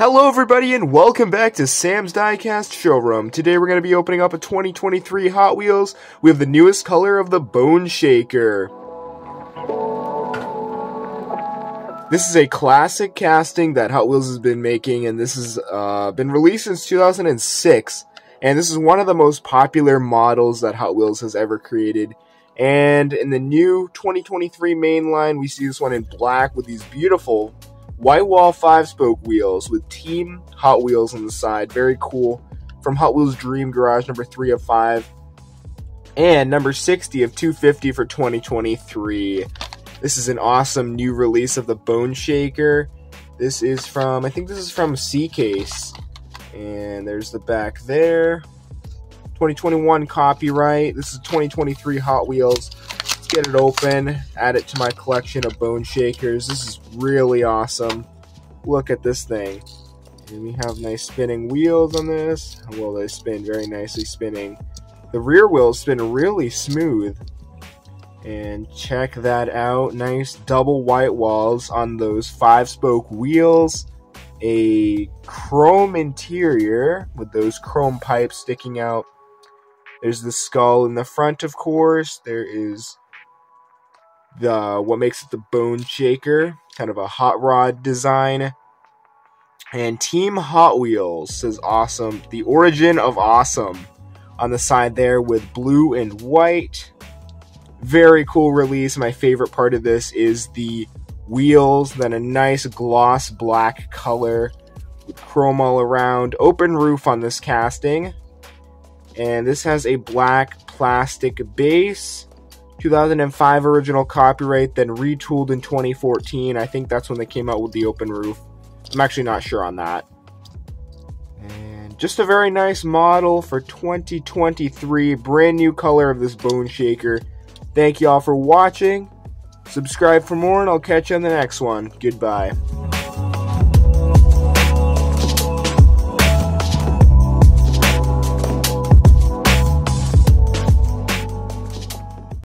Hello everybody and welcome back to Sam's Diecast Showroom. Today we're going to be opening up a 2023 Hot Wheels. We have the newest color of the Bone Shaker. This is a classic casting that Hot Wheels has been making and this has uh, been released since 2006. And this is one of the most popular models that Hot Wheels has ever created. And in the new 2023 main line, we see this one in black with these beautiful white wall five spoke wheels with Team Hot Wheels on the side. Very cool. From Hot Wheels Dream Garage, number three of five. And number 60 of 250 for 2023. This is an awesome new release of the Bone Shaker. This is from, I think this is from C-Case. And there's the back there. 2021 copyright. This is 2023 Hot Wheels. Get it open. Add it to my collection of bone shakers. This is really awesome. Look at this thing. And we have nice spinning wheels on this. Well, they spin very nicely spinning. The rear wheels spin really smooth. And check that out. Nice double white walls on those five spoke wheels a chrome interior with those chrome pipes sticking out. There's the skull in the front, of course. There is the what makes it the bone shaker, kind of a hot rod design. And Team Hot Wheels says awesome. The origin of awesome on the side there with blue and white. Very cool release. My favorite part of this is the wheels, then a nice gloss black color with chrome all around. Open roof on this casting. And this has a black plastic base. 2005 original copyright, then retooled in 2014. I think that's when they came out with the open roof. I'm actually not sure on that. And just a very nice model for 2023. Brand new color of this bone shaker. Thank you all for watching. Subscribe for more, and I'll catch you on the next one. Goodbye.